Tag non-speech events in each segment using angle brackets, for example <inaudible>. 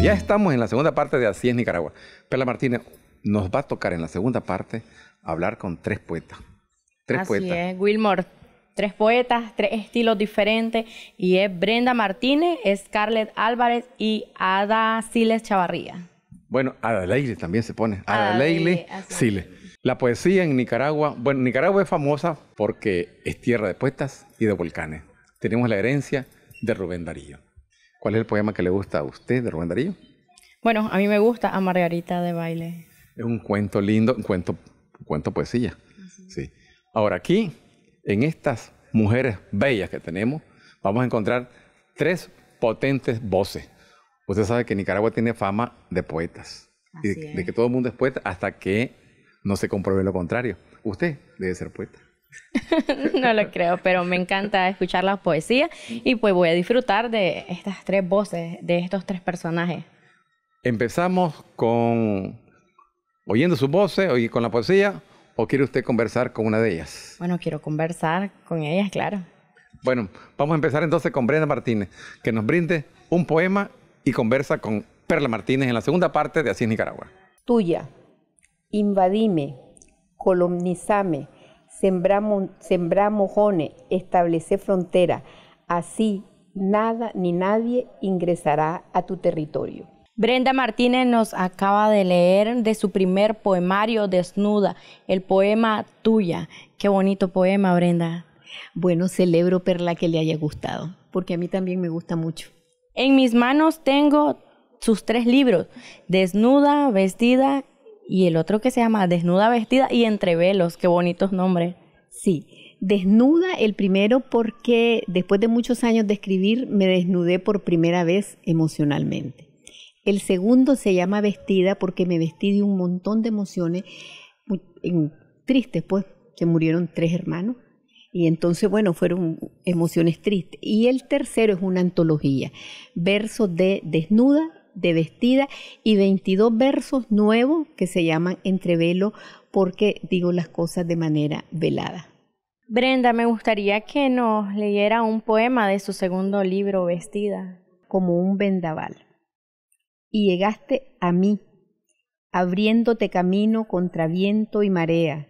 Bueno, ya estamos en la segunda parte de Así es Nicaragua. Perla Martínez, nos va a tocar en la segunda parte hablar con tres poetas. Tres Así poetas. es, Wilmore. Tres poetas, tres estilos diferentes. Y es Brenda Martínez, Scarlett Álvarez y Ada Siles Chavarría. Bueno, Adelaide también se pone. Adelaide, Adelaide así es. Sile. La poesía en Nicaragua, bueno, Nicaragua es famosa porque es tierra de poetas y de volcanes. Tenemos la herencia de Rubén Darío. ¿Cuál es el poema que le gusta a usted de Rubén Darío? Bueno, a mí me gusta a Margarita de baile. Es un cuento lindo, un cuento, un cuento poesía. Sí. Ahora aquí, en estas mujeres bellas que tenemos, vamos a encontrar tres potentes voces. Usted sabe que Nicaragua tiene fama de poetas, y de, de que todo el mundo es poeta hasta que no se compruebe lo contrario. Usted debe ser poeta. <laughs> no lo creo, pero me encanta escuchar la poesía y pues voy a disfrutar de estas tres voces, de estos tres personajes. Empezamos con oyendo sus voces, oí con la poesía, o quiere usted conversar con una de ellas. Bueno, quiero conversar con ellas, claro. Bueno, vamos a empezar entonces con Brenda Martínez, que nos brinde un poema y conversa con Perla Martínez en la segunda parte de Así es Nicaragua. tuya. Invadime, colonizame, sembrá, mon- sembrá mojones, establece frontera. Así nada ni nadie ingresará a tu territorio. Brenda Martínez nos acaba de leer de su primer poemario Desnuda, el poema Tuya. Qué bonito poema, Brenda. Bueno, celebro Perla que le haya gustado, porque a mí también me gusta mucho. En mis manos tengo sus tres libros, Desnuda, Vestida y el otro que se llama Desnuda, Vestida y Entrevelos. Qué bonitos nombres. Sí, desnuda el primero porque después de muchos años de escribir me desnudé por primera vez emocionalmente. El segundo se llama vestida porque me vestí de un montón de emociones tristes, pues, que murieron tres hermanos. Y entonces, bueno, fueron emociones tristes. Y el tercero es una antología, versos de desnuda, de vestida y 22 versos nuevos que se llaman entrevelo porque digo las cosas de manera velada. Brenda, me gustaría que nos leyera un poema de su segundo libro, Vestida. como un vendaval. Y llegaste a mí, abriéndote camino contra viento y marea,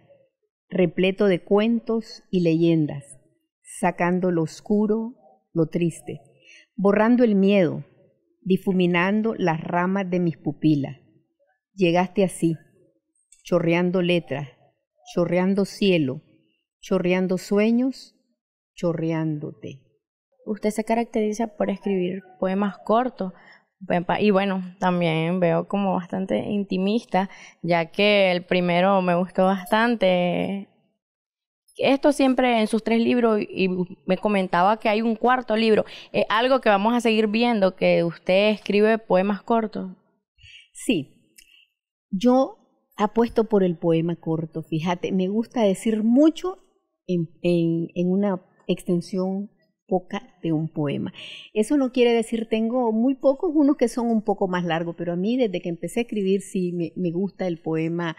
repleto de cuentos y leyendas, sacando lo oscuro, lo triste, borrando el miedo, difuminando las ramas de mis pupilas. Llegaste así, chorreando letras, chorreando cielo, chorreando sueños, chorreándote. Usted se caracteriza por escribir poemas cortos. Y bueno, también veo como bastante intimista, ya que el primero me gustó bastante. Esto siempre en sus tres libros y me comentaba que hay un cuarto libro. Algo que vamos a seguir viendo, que usted escribe poemas cortos. Sí, yo apuesto por el poema corto, fíjate, me gusta decir mucho en una extensión poca de un poema. Eso no quiere decir, tengo muy pocos, unos que son un poco más largos, pero a mí desde que empecé a escribir sí me, me gusta el poema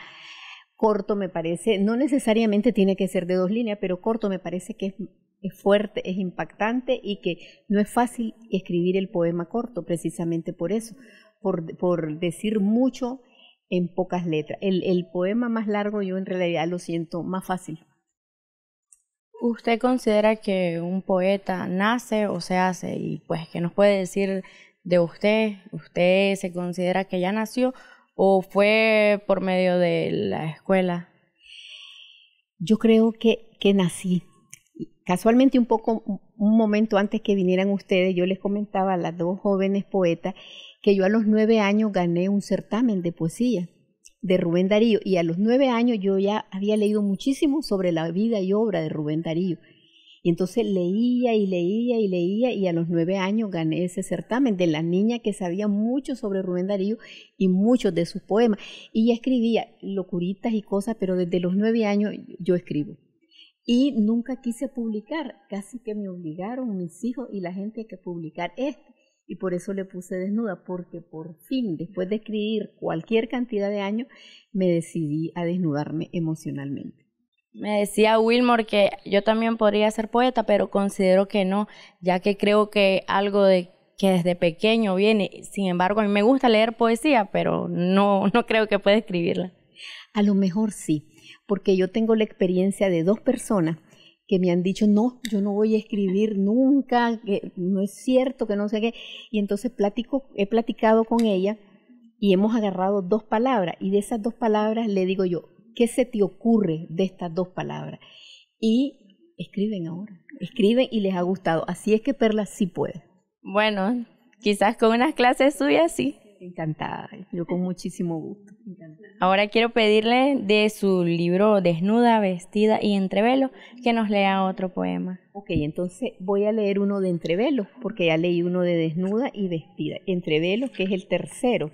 corto, me parece, no necesariamente tiene que ser de dos líneas, pero corto me parece que es, fuerte, es impactante y que no es fácil escribir el poema corto, precisamente por eso, por, por decir mucho en pocas letras. El, el poema más largo yo en realidad lo siento más fácil. ¿Usted considera que un poeta nace o se hace? Y pues, ¿qué nos puede decir de usted? ¿Usted se considera que ya nació o fue por medio de la escuela? Yo creo que, que nací. Casualmente un poco, un momento antes que vinieran ustedes, yo les comentaba a las dos jóvenes poetas que yo a los nueve años gané un certamen de poesía de Rubén Darío y a los nueve años yo ya había leído muchísimo sobre la vida y obra de Rubén Darío. Y entonces leía y leía y leía y a los nueve años gané ese certamen de la niña que sabía mucho sobre Rubén Darío y muchos de sus poemas. Y ya escribía locuritas y cosas, pero desde los nueve años yo escribo. Y nunca quise publicar, casi que me obligaron mis hijos y la gente a que publicar este. Y por eso le puse desnuda, porque por fin, después de escribir cualquier cantidad de años, me decidí a desnudarme emocionalmente. Me decía Wilmore que yo también podría ser poeta, pero considero que no, ya que creo que algo que desde pequeño viene. Sin embargo, a mí me gusta leer poesía, pero no, no creo que pueda escribirla. A lo mejor sí, porque yo tengo la experiencia de dos personas que me han dicho, no, yo no voy a escribir nunca, que no es cierto, que no sé qué. Y entonces platico, he platicado con ella y hemos agarrado dos palabras y de esas dos palabras le digo yo, ¿qué se te ocurre de estas dos palabras? Y escriben ahora, escriben y les ha gustado. Así es que Perla sí puede. Bueno, quizás con unas clases suyas sí. Encantada, yo con muchísimo gusto. Ahora quiero pedirle de su libro Desnuda, Vestida y Entrevelo que nos lea otro poema. Ok, entonces voy a leer uno de Entrevelo, porque ya leí uno de Desnuda y Vestida. Entrevelo, que es el tercero.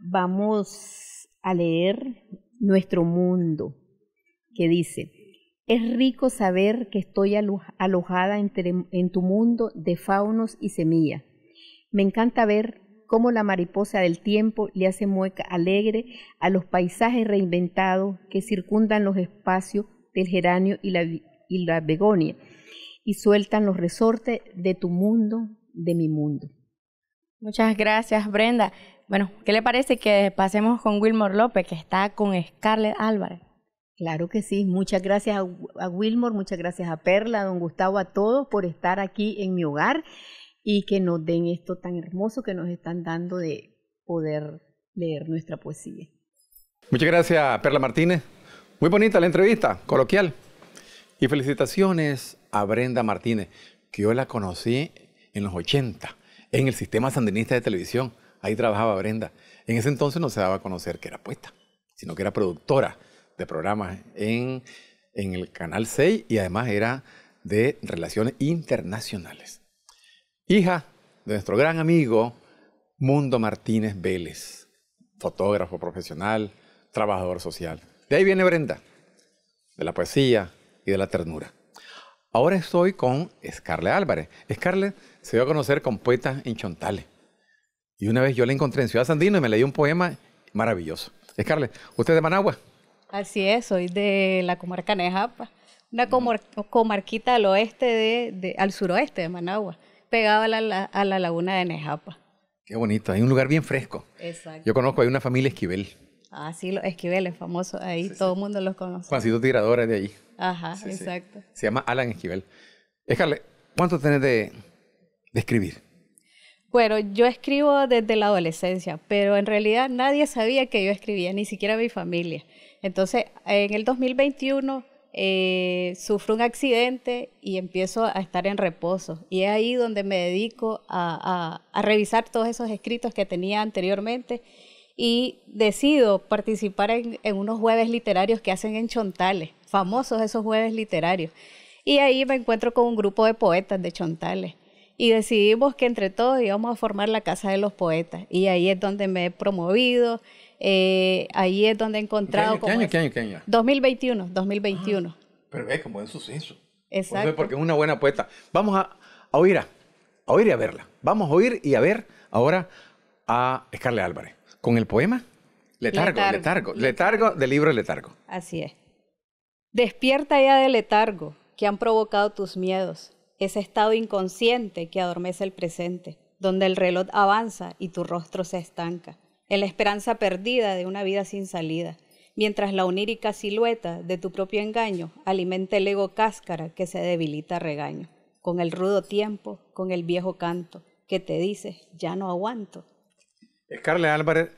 Vamos a leer Nuestro Mundo, que dice, es rico saber que estoy alojada entre, en tu mundo de faunos y semillas. Me encanta ver cómo la mariposa del tiempo le hace mueca alegre a los paisajes reinventados que circundan los espacios del geranio y la, y la begonia y sueltan los resortes de tu mundo, de mi mundo. Muchas gracias, Brenda. Bueno, ¿qué le parece que pasemos con Wilmore López, que está con Scarlett Álvarez? Claro que sí. Muchas gracias a, a Wilmore, muchas gracias a Perla, a don Gustavo, a todos por estar aquí en mi hogar y que nos den esto tan hermoso que nos están dando de poder leer nuestra poesía. Muchas gracias, Perla Martínez. Muy bonita la entrevista, coloquial. Y felicitaciones a Brenda Martínez, que yo la conocí en los 80, en el sistema sandinista de televisión. Ahí trabajaba Brenda. En ese entonces no se daba a conocer que era poeta, sino que era productora de programas en, en el Canal 6 y además era de relaciones internacionales hija de nuestro gran amigo Mundo Martínez Vélez, fotógrafo profesional, trabajador social. De ahí viene Brenda, de la poesía y de la ternura. Ahora estoy con Scarlett Álvarez. Scarlett se dio a conocer con poetas en Chontales. Y una vez yo la encontré en Ciudad Sandino y me leí un poema maravilloso. Scarlett, ¿usted es de Managua? Así es, soy de la comarca Nejapa, una comarquita al oeste de, al suroeste de Managua pegado a la, a la laguna de Nejapa. Qué bonito, hay un lugar bien fresco. Exacto. Yo conozco, hay una familia Esquivel. Ah, sí, los Esquiveles, famosos, ahí todo el mundo los conoce. Juancito Tiradora de ahí. Ajá, exacto. Se llama Alan Esquivel. Escarle, ¿cuánto tenés de, de escribir? Bueno, yo escribo desde la adolescencia, pero en realidad nadie sabía que yo escribía, ni siquiera mi familia. Entonces, en el 2021 eh, sufro un accidente y empiezo a estar en reposo. Y es ahí donde me dedico a, revisar todos esos escritos que tenía anteriormente y decido participar en, unos jueves literarios que hacen en Chontales, famosos esos jueves literarios. Y ahí me encuentro con un grupo de poetas de Chontales. Y decidimos que entre todos íbamos a formar la Casa de los Poetas. Y ahí es donde me he promovido, eh, ahí es donde he encontrado... ¿Qué año, qué año, qué año, 2021, 2021. Ah, pero ve como buen suceso. Exacto. Porque es una buena poeta. Vamos a, oír, a, oír y a verla. Vamos a oír y a ver ahora a Scarlett Álvarez con el poema Letargo, letargo, letargo, letargo del libro Letargo. Así es. Despierta ya del letargo que han provocado tus miedos, ese estado inconsciente que adormece el presente, donde el reloj avanza y tu rostro se estanca en la esperanza perdida de una vida sin salida, mientras la onírica silueta de tu propio engaño alimenta el ego cáscara que se debilita a regaño, con el rudo tiempo, con el viejo canto, que te dice, ya no aguanto. Scarlett Álvarez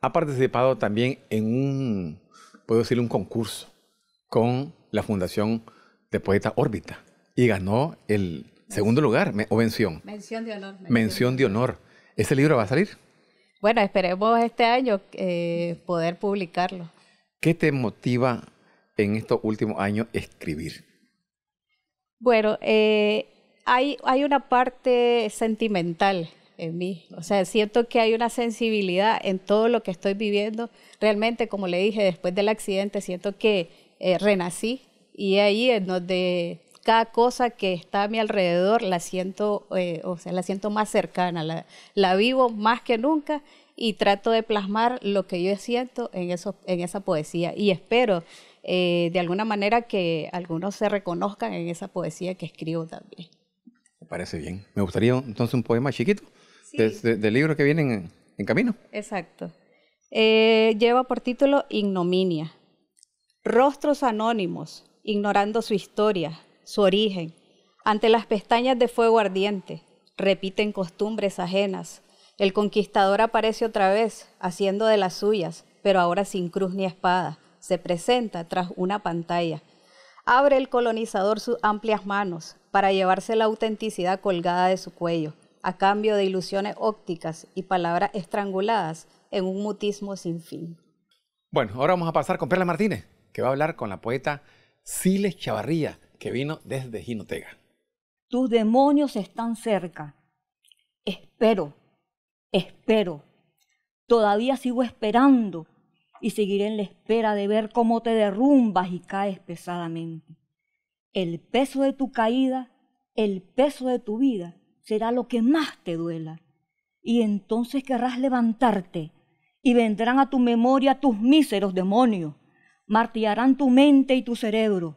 ha participado también en un, puedo decir, un concurso con la Fundación de Poeta Órbita y ganó el segundo lugar, o mención. Mención de honor. mención de honor. ¿Ese libro va a salir? Bueno, esperemos este año eh, poder publicarlo. ¿Qué te motiva en estos últimos años escribir? Bueno, eh, hay, hay una parte sentimental en mí. O sea, siento que hay una sensibilidad en todo lo que estoy viviendo. Realmente, como le dije, después del accidente, siento que eh, renací y ahí es donde cada cosa que está a mi alrededor la siento, eh, o sea, la siento más cercana, la, la, vivo más que nunca y trato de plasmar lo que yo siento en, eso, en esa poesía. Y espero eh, de alguna manera que algunos se reconozcan en esa poesía que escribo también. Parece bien. Me gustaría entonces un poema chiquito del libro que viene en, camino. Exacto. Eh, lleva por título Ignominia. Rostros anónimos, ignorando su historia, su origen, ante las pestañas de fuego ardiente, repiten costumbres ajenas. El conquistador aparece otra vez, haciendo de las suyas, pero ahora sin cruz ni espada. Se presenta tras una pantalla. Abre el colonizador sus amplias manos para llevarse la autenticidad colgada de su cuello, a cambio de ilusiones ópticas y palabras estranguladas en un mutismo sin fin. Bueno, ahora vamos a pasar con Perla Martínez, que va a hablar con la poeta Siles Chavarría, que vino desde Jinotega. Tus demonios están cerca. Espero, espero. Todavía sigo esperando y seguiré en la espera de ver cómo te derrumbas y caes pesadamente. El peso de tu caída, el peso de tu vida, será lo que más te duela. Y entonces querrás levantarte y vendrán a tu memoria tus míseros demonios, martillarán tu mente y tu cerebro,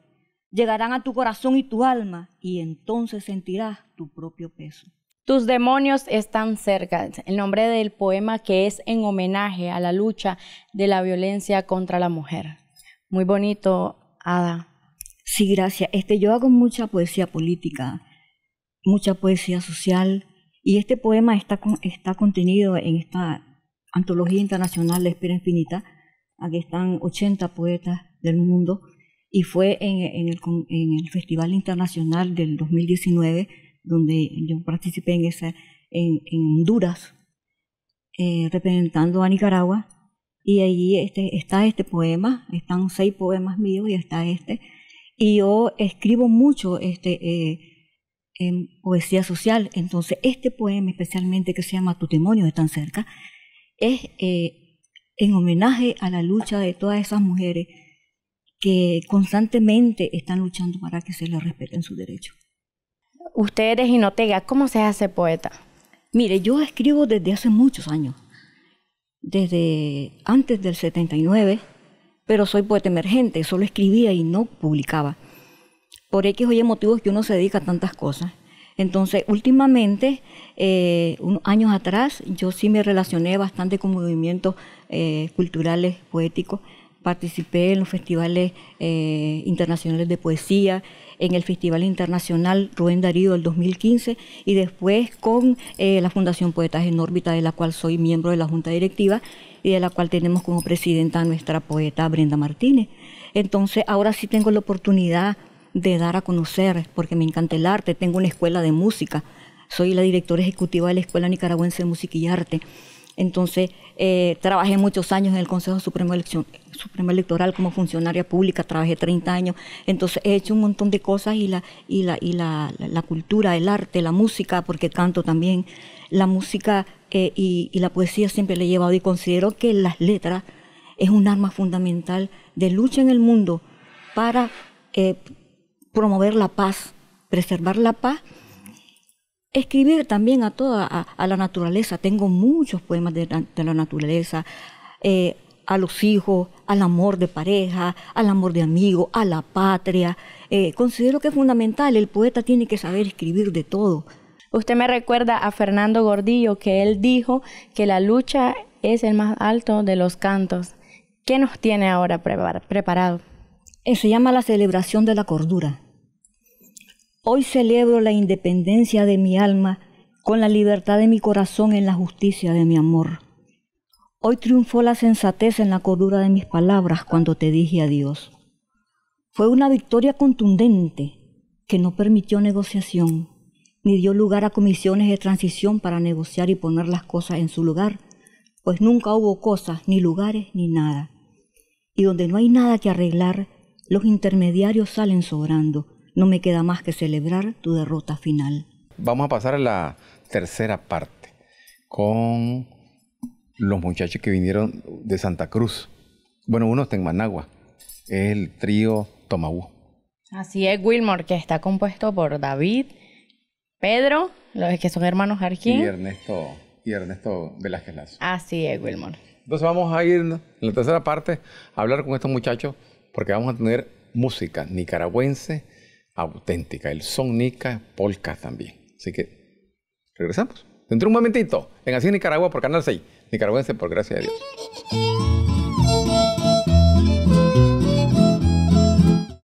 llegarán a tu corazón y tu alma, y entonces sentirás tu propio peso. Tus demonios están cerca, el nombre del poema que es en homenaje a la lucha de la violencia contra la mujer. Muy bonito, Ada. Sí, gracias. Este, yo hago mucha poesía política, mucha poesía social, y este poema está, está contenido en esta antología internacional de Espera Infinita. Aquí están 80 poetas del mundo, y fue en, en, el, en el Festival Internacional del 2019 donde yo participé en, esa, en, Honduras, eh, representando a Nicaragua, y allí este, está este poema, están seis poemas míos y está este, y yo escribo mucho este, eh, en poesía social, entonces este poema especialmente que se llama Tu demonio de tan cerca, es eh, en homenaje a la lucha de todas esas mujeres que constantemente están luchando para que se les respeten sus derechos. Usted eres Inotega, ¿cómo se hace poeta? Mire, yo escribo desde hace muchos años, desde antes del 79, pero soy poeta emergente, solo escribía y no publicaba. Por X o Y motivos que uno se dedica a tantas cosas. Entonces, últimamente, eh, unos años atrás, yo sí me relacioné bastante con movimientos eh, culturales, poéticos. Participé en los festivales eh, internacionales de poesía, en el Festival Internacional Rubén Darío del 2015 y después con eh, la Fundación Poetas en órbita, de la cual soy miembro de la Junta Directiva y de la cual tenemos como presidenta a nuestra poeta Brenda Martínez. Entonces ahora sí tengo la oportunidad de dar a conocer, porque me encanta el arte, tengo una escuela de música, soy la directora ejecutiva de la Escuela Nicaragüense de Música y Arte. Entonces, eh, trabajé muchos años en el Consejo Supremo, Electoral como funcionaria pública, trabajé 30 años. Entonces, he hecho un montón de cosas y la, y la, y la, la cultura, el arte, la música, porque canto también, la música eh, y, la poesía siempre le he llevado y considero que las letras es un arma fundamental de lucha en el mundo para eh, promover la paz, preservar la paz escribir también a toda a, la naturaleza. Tengo muchos poemas de, la naturaleza, eh, a los hijos, al amor de pareja, al amor de amigo, a la patria. Eh, considero que es fundamental, el poeta tiene que saber escribir de todo. Usted me recuerda a Fernando Gordillo, que él dijo que la lucha es el más alto de los cantos. ¿Qué nos tiene ahora preparado? Eh, se llama la celebración de la cordura. Hoy celebro la independencia de mi alma con la libertad de mi corazón en la justicia de mi amor. Hoy triunfó la sensatez en la cordura de mis palabras cuando te dije adiós. Fue una victoria contundente que no permitió negociación, ni dio lugar a comisiones de transición para negociar y poner las cosas en su lugar, pues nunca hubo cosas, ni lugares, ni nada. Y donde no hay nada que arreglar, los intermediarios salen sobrando no me queda más que celebrar tu derrota final. Vamos a pasar a la tercera parte con los muchachos que vinieron de Santa Cruz. Bueno, uno está en Managua, es el trío Tomahú. Así es, Wilmore, que está compuesto por David, Pedro, los que son hermanos Jarquín. Y Ernesto, y Ernesto Velázquez Lazo. Así es, Wilmore. Entonces vamos a ir en la tercera parte a hablar con estos muchachos porque vamos a tener música nicaragüense auténtica, el son nica, polka también. Así que regresamos. Dentro de un momentito, en Así Nicaragua por Canal 6. Nicaragüense por gracia de Dios.